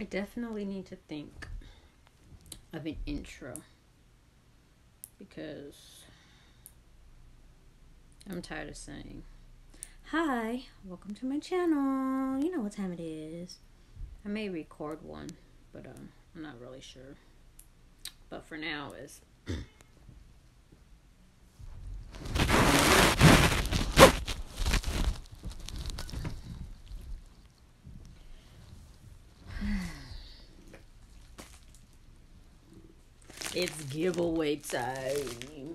I definitely need to think of an intro because I'm tired of saying, Hi, welcome to my channel. You know what time it is. I may record one, but um, I'm not really sure. But for now, is It's giveaway time.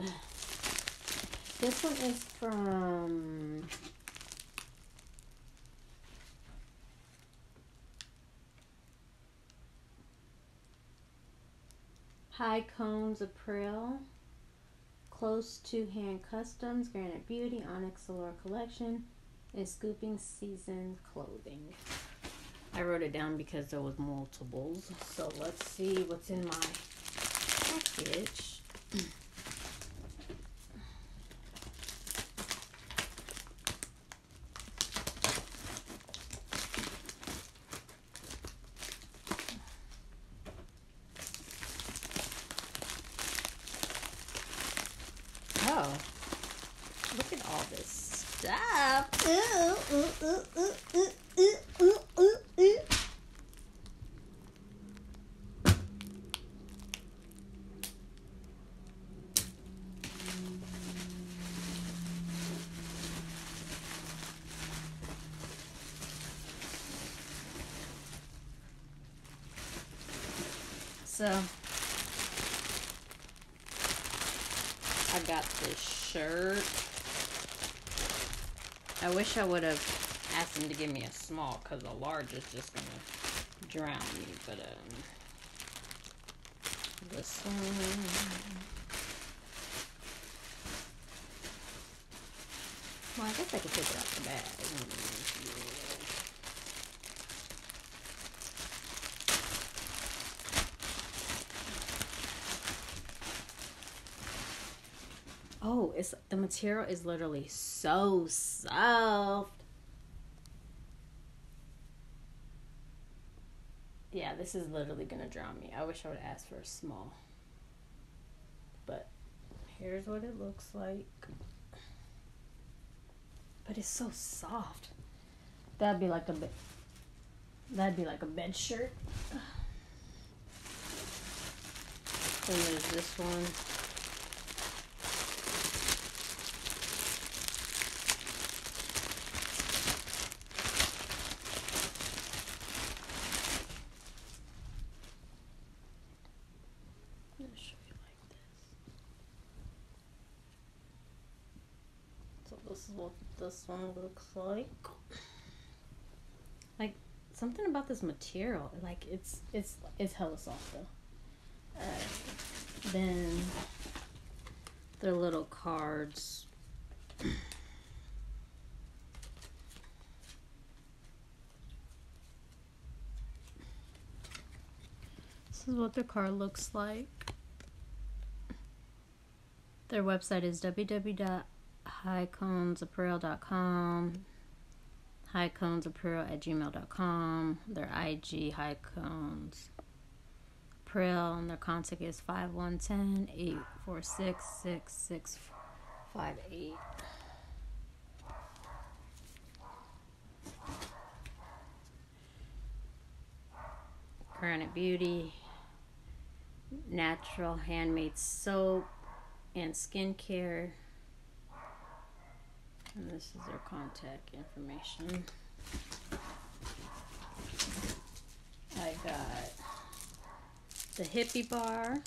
This one is from High Cones Apparel, Close to Hand Customs, Granted Beauty, Onyx Allure Collection, and Scooping Season Clothing. I wrote it down because there was multiples. So let's see what's in my package. Oh, look at all this stuff. Ooh, ooh, ooh, ooh, ooh, ooh, ooh. So I got this shirt. I wish I would have asked him to give me a small because a large is just gonna drown me. But um, this one. Well, I guess I could take it out the bag. Oh, it's the material is literally so soft. Yeah, this is literally gonna drown me. I wish I would asked for a small. But here's what it looks like. But it's so soft. That'd be like a bed. That'd be like a bed shirt. Then there's this one. I'm gonna show you like this. So this is what this one looks like. Like something about this material, like it's it's it's hella soft though. Uh, then their little cards. This is what their card looks like. Their website is www.highconesapparel.com, highconesapparel at gmail.com. Their IG, highcones and their contact is 5110 846 6658. Granted Beauty, natural handmade soap and skincare. And this is their contact information. I got the hippie bar.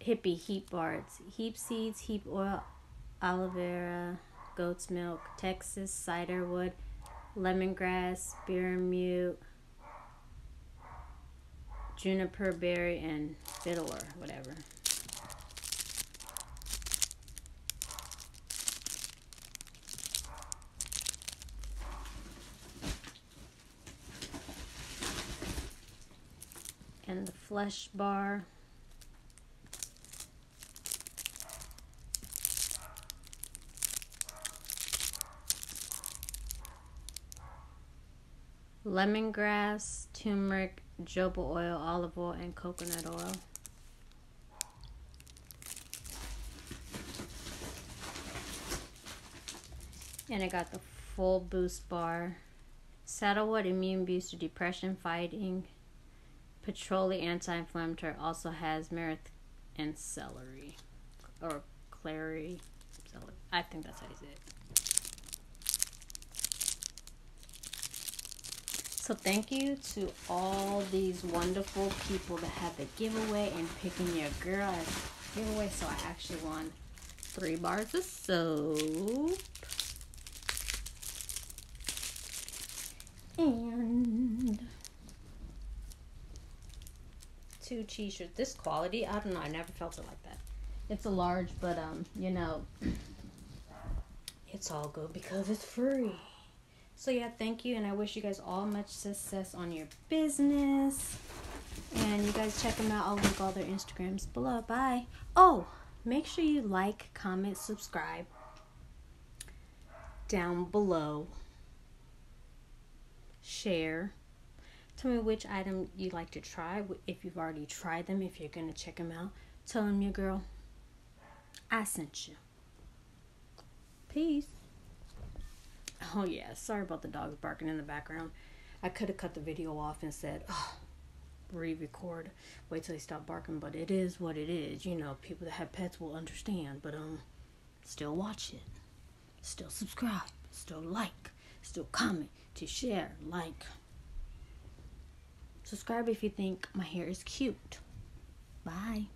Hippie hemp bar. It's hemp seeds, hemp oil, aloe vera, goat's milk, Texas cider wood, lemongrass, beer mute, juniper berry, and fiddler, whatever. And the flesh bar. lemongrass, turmeric, jojoba oil, olive oil, and coconut oil. And I got the full boost bar. Sandalwood immune booster, depression fighting, Petroli anti-inflammatory. Also has merit and celery or clary. Celery. I think that's how you say it. So thank you to all these wonderful people that had the giveaway and picking your girl as giveaway. So I actually won three bars of soap. And two t-shirts. This quality, I don't know. I never felt it like that. It's a large, but um, you know, it's all good because it's free. So yeah, thank you, and I wish you guys all much success on your business. And you guys check them out. I'll link all their Instagrams below. Bye. Oh, make sure you like, comment, subscribe down below. Share. Tell me which item you'd like to try. If you've already tried them, if you're gonna check them out, tell them your girl I sent you. Peace. Oh, yeah. Sorry about the dogs barking in the background. I could have cut the video off and said, oh, re record. Wait till they stop barking. But it is what it is. You know, people that have pets will understand. But, um, still watch it. Still subscribe. Still like. Still comment. To share. Like. Subscribe if you think my hair is cute. Bye.